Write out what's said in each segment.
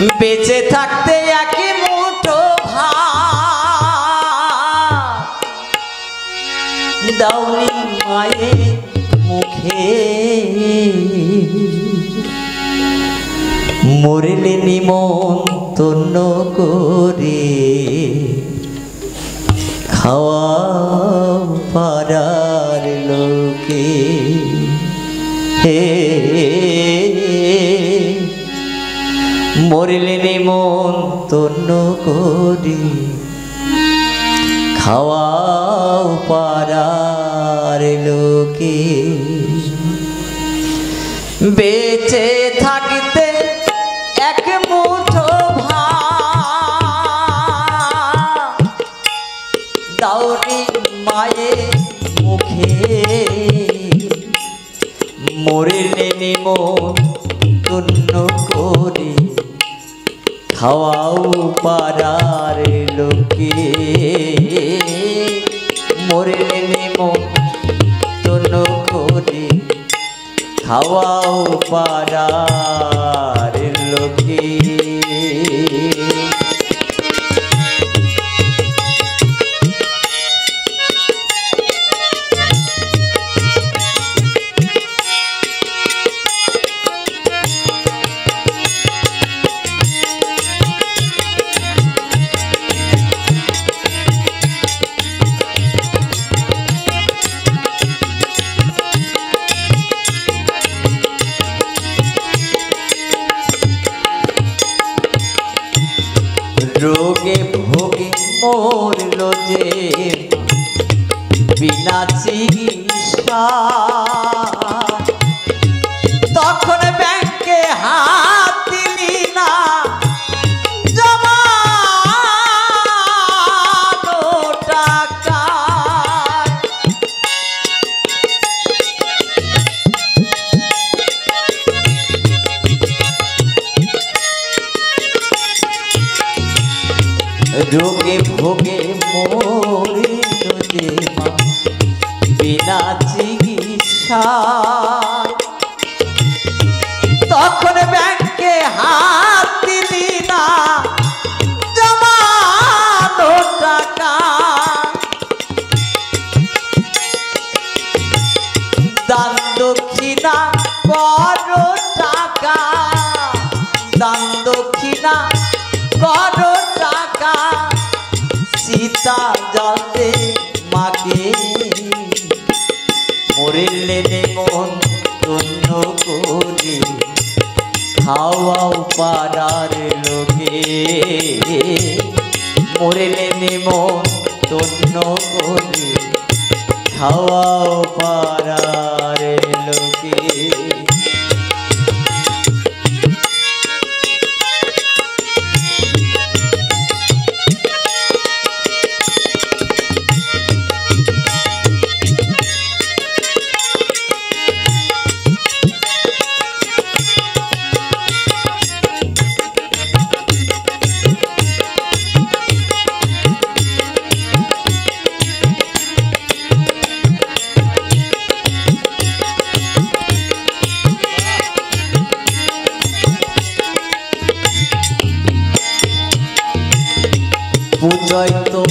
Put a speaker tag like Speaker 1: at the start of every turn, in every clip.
Speaker 1: বেঁচে থাকতে একই মুঠো ভাত। দাউনি মায়ের মুখে। মরলে নিমন্তন্ন করে খাওয়া পাড়ার লোকে। হে মরলে নিমন্তন্ন করি। খাওয়াও পাড়ার লোকে। বেঁচে থাকতে এক মুঠো ভাত। দাউরি মায়ের মুখে। মরিলে নিমন খাওয়াও পাড়ার লোকে। মরিলে মন করে। খাওয়াও পাড়ার লোকে। রোগে ভোগে মরল যে। বিনা চিকিৎসা রোগে ভোগে মরিল যে বিনা চিকিৎসা তখন ব্যাংকে হাত দিলি না, জমানো টাকা। দান দক্ষিণা করো টাকা, দান দক্ষিণা সীতা জলতে মাকে মরিলে মন ধন্য করে খাওয়াও পাড়ার লোকে। মরিলে মন ধন্য করে খাওয়াও পাড়ার লোকে।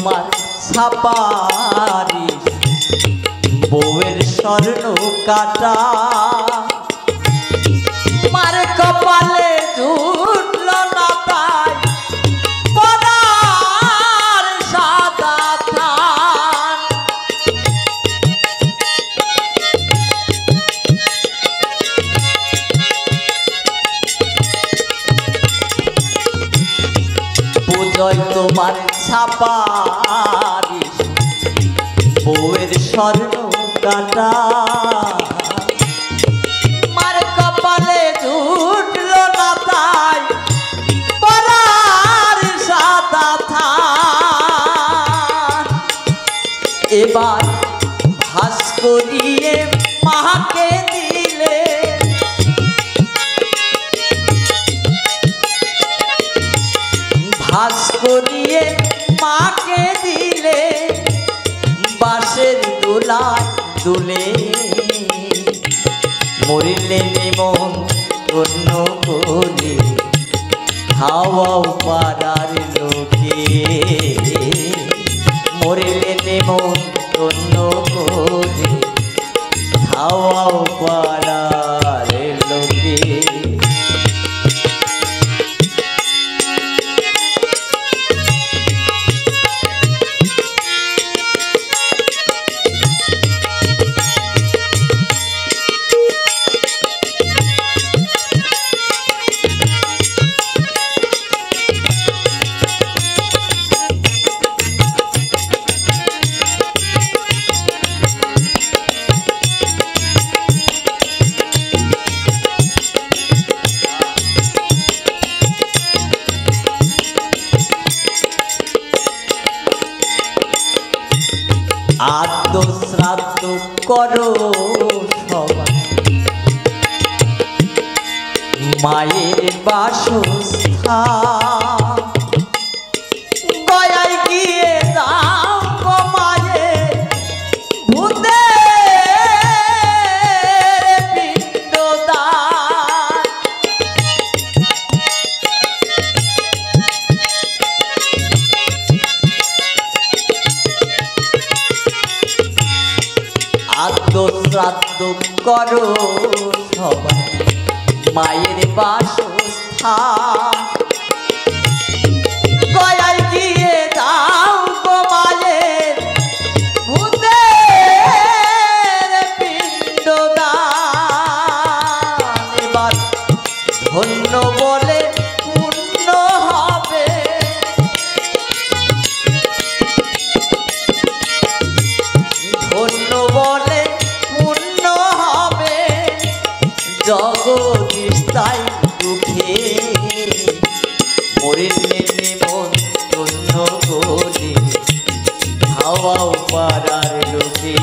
Speaker 1: তোমার ছাপারি বউয়ের স্বর্ণ কাটা। মার কপালে সাদা তোমার ছাপারি বউয়ের স্বর্ণ কাটা। এবার ভাস করিয়ে মাকে দিলে। ভাস করিয়ে দোলায় দুলে মরিলে মন অন্য করে খাওয়াও পাড়ার লোকে মরিলে মন অন্য করে খাওয়াও শ্রাদ্ধ করো সবাই। মায়ের বাসস্থান শ্রাদ্ধ করো সবাই। মায়ের বাসস্থান তাই দুঃখে মরিলে নিমন ধন্য করে হাওয়াও পাড়ার লোকে।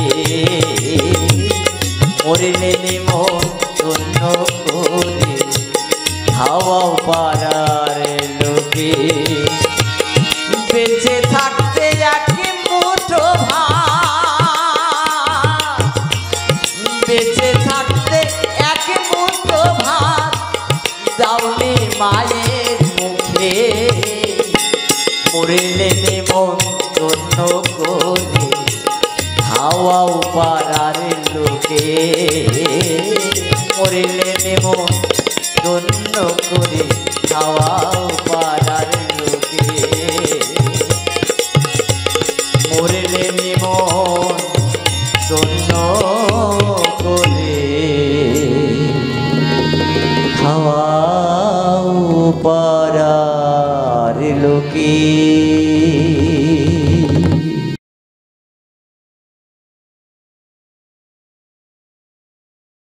Speaker 1: মরিলে নিমন ধন্য করে হাওয়াও পাড়ার লোকে। বেঁচে থাকতে এক মুঠো ভাত, বেঁচে মায়ের মুখে। মরিলে মন ধন্য করে হাওয়াও পাড়ার লোকে। মরিলে মন ধন্য করে হাওয়াও